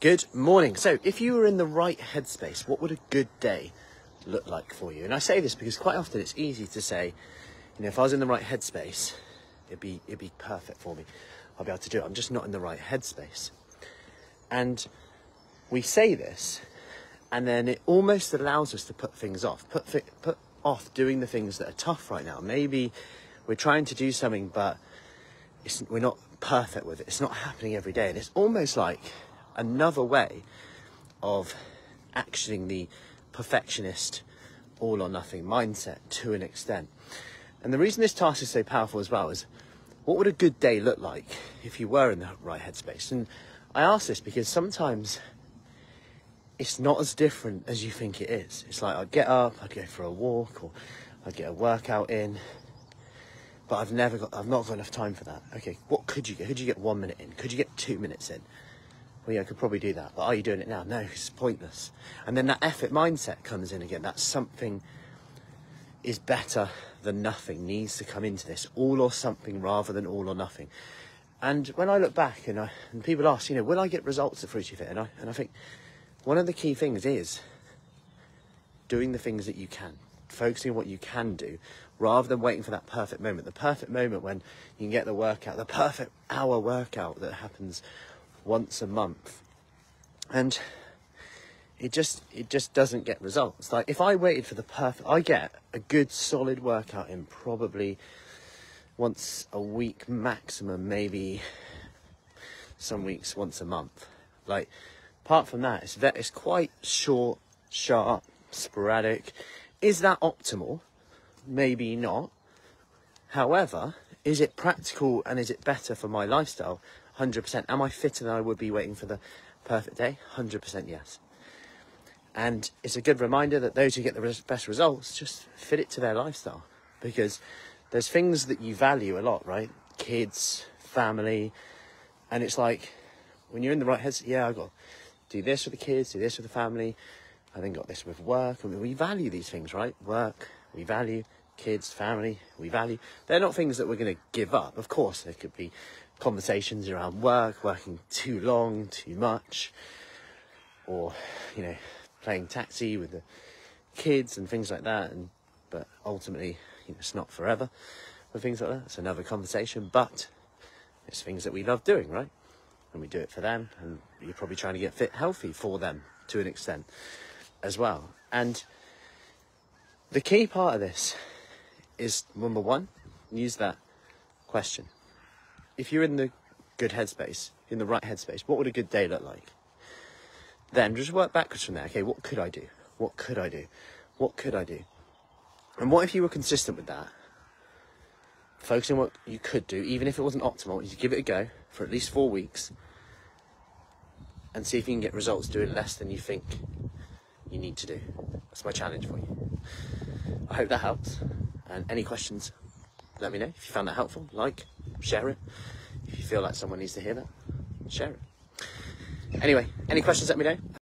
Good morning. So, if you were in the right headspace, what would a good day look like for you? And I say this because quite often it's easy to say, you know, if I was in the right headspace, it'd be it'd be perfect for me. I'll be able to do it. I'm just not in the right headspace. And we say this, and then it almost allows us to put things off, put put off doing the things that are tough right now. Maybe we're trying to do something, but we're not perfect with it. It's not happening every day, and it's almost like another way of actioning the perfectionist, all or nothing mindset to an extent. And the reason this task is so powerful as well is what would a good day look like if you were in the right headspace? And I ask this because sometimes it's not as different as you think it is. It's like I'd get up, I'd go for a walk, or I'd get a workout in, but I've never got, I've not got enough time for that. Okay, what could you get? Could you get one minute in? Could you get two minutes in? well, yeah, I could probably do that, but are you doing it now? No, it's pointless. And then that effort mindset comes in again. That something is better than nothing needs to come into this, all or something rather than all or nothing. And when I look back and, I, and people ask, you know, will I get results at FruciFit? And I, and I think one of the key things is doing the things that you can, focusing on what you can do rather than waiting for that perfect moment. The perfect moment when you can get the workout, the perfect hour workout that happens once a month. And it just it just doesn't get results. Like if I waited for the perfect I get a good solid workout in probably once a week maximum, maybe some weeks once a month. Like apart from that, it's it's quite short, sharp, sporadic. Is that optimal? Maybe not. However, is it practical and is it better for my lifestyle? 100%. Am I fitter than I would be waiting for the perfect day? 100% yes. And it's a good reminder that those who get the best results just fit it to their lifestyle because there's things that you value a lot, right? Kids, family, and it's like when you're in the right heads, yeah, I got to do this with the kids, do this with the family. I then got this with work. I mean, we value these things, right? Work, we value kids, family, we value. They're not things that we're going to give up. Of course, there could be conversations around work, working too long, too much, or you know, playing taxi with the kids and things like that. And but ultimately, you know, it's not forever with things like that. It's another conversation, but it's things that we love doing, right? And we do it for them, and you're probably trying to get fit, healthy for them to an extent as well. And the key part of this is number one, use that question if you're in the good headspace, in the right headspace, what would a good day look like? Then just work backwards from there. Okay, what could I do? What could I do? What could I do? And what if you were consistent with that? Focusing on what you could do, even if it wasn't optimal, you give it a go for at least four weeks and see if you can get results doing less than you think you need to do. That's my challenge for you. I hope that helps. And any questions, let me know. If you found that helpful, like, share it. If you feel like someone needs to hear that, share it. Anyway, any questions, let me know.